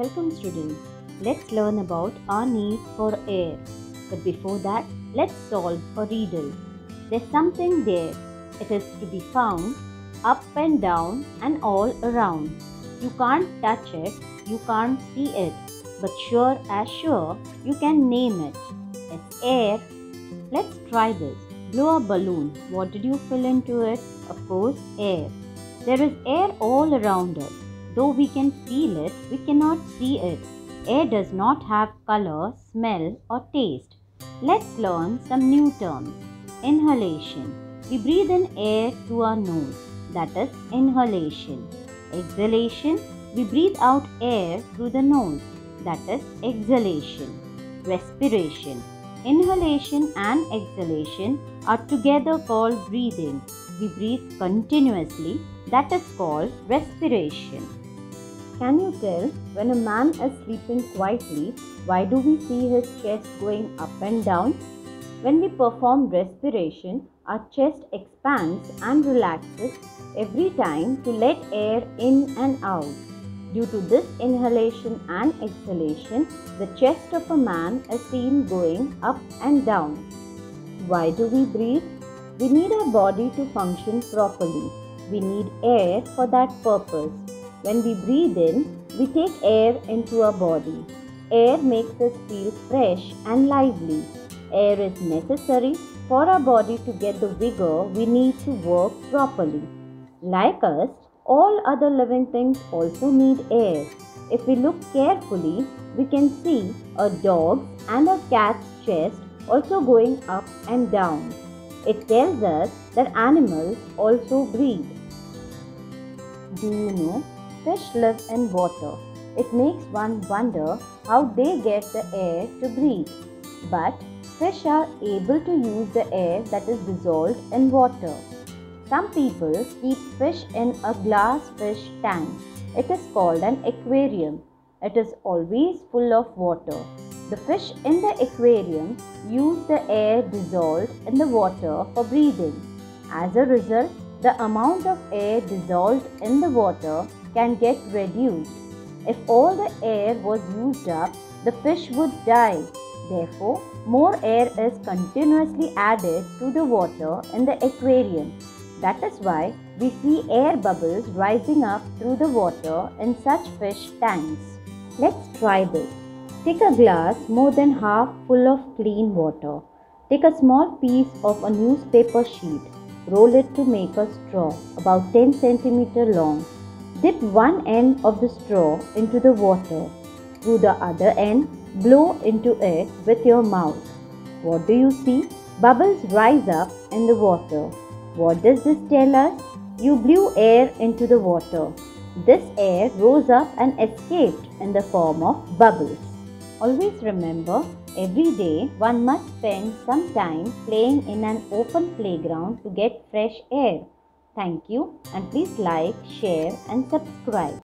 Welcome students. Let's learn about our need for air. But before that, let's solve a riddle. There's something there. It is to be found up and down and all around. You can't touch it, you can't see it, but sure as sure you can name it. It's air. Let's try this. Blow a balloon. What did you fill into it? Of course, air. There is air all around us. Though we can feel it, we cannot see it. Air does not have color, smell, or taste. Let's learn some new terms. Inhalation. We breathe in air through our nose. That is inhalation. Exhalation. We breathe out air through the nose. That is exhalation. Respiration. Inhalation and exhalation are together called breathing. We breathe continuously. That is called respiration. Can you tell when a man is sleeping quietly, why do we see his chest going up and down? When we perform respiration, our chest expands and relaxes every time to let air in and out. Due to this inhalation and exhalation, the chest of a man is seen going up and down. Why do we breathe? We need our body to function properly. We need air for that purpose. When we breathe in, we take air into our body. Air makes us feel fresh and lively. Air is necessary for our body to get the vigor we need to work properly. Like us, all other living things also need air. If we look carefully, we can see a dog's and a cat's chest also going up and down. It tells us that animals also breathe. Do you know Fish live in water. It makes one wonder how they get the air to breathe. But fish are able to use the air that is dissolved in water. Some people keep fish in a glass fish tank. It is called an aquarium. It is always full of water. The fish in the aquarium use the air dissolved in the water for breathing. As a result, the amount of air dissolved in the water can get reduced. If all the air was used up, the fish would die. Therefore, more air is continuously added to the water in the aquarium. That is why we see air bubbles rising up through the water in such fish tanks. Let's try this. Take a glass more than half full of clean water. Take a small piece of a newspaper sheet. Roll it to make a straw about 10 cm long Dip one end of the straw into the water. Through the other end, blow into it with your mouth. What do you see? Bubbles rise up in the water. What does this tell us? You blew air into the water. This air rose up and escaped in the form of bubbles. Always remember, every day one must spend some time playing in an open playground to get fresh air. Thank you and please like, share and subscribe.